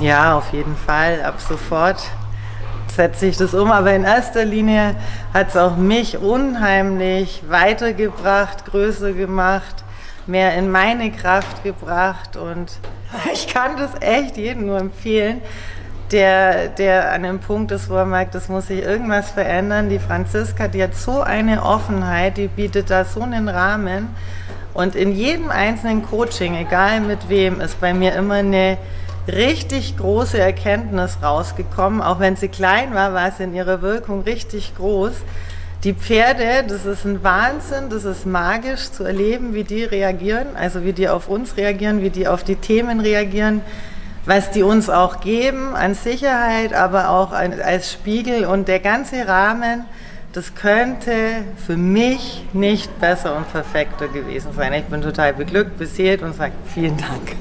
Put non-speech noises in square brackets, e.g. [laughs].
Ja, auf jeden Fall. Ab sofort setze ich das um. Aber in erster Linie hat es auch mich unheimlich weitergebracht, größer gemacht, mehr in meine Kraft gebracht. Und [laughs] ich kann das echt jedem nur empfehlen, der, der an einem Punkt ist, wo er merkt, es muss sich irgendwas verändern. Die Franziska, die hat so eine Offenheit, die bietet da so einen Rahmen. Und in jedem einzelnen Coaching, egal mit wem, ist bei mir immer eine richtig große Erkenntnis rausgekommen. Auch wenn sie klein war, war sie in ihrer Wirkung richtig groß. Die Pferde, das ist ein Wahnsinn, das ist magisch zu erleben, wie die reagieren, also wie die auf uns reagieren, wie die auf die Themen reagieren, was die uns auch geben an Sicherheit, aber auch als Spiegel und der ganze Rahmen, das könnte für mich nicht besser und perfekter gewesen sein. Ich bin total beglückt, beseelt und sage vielen Dank.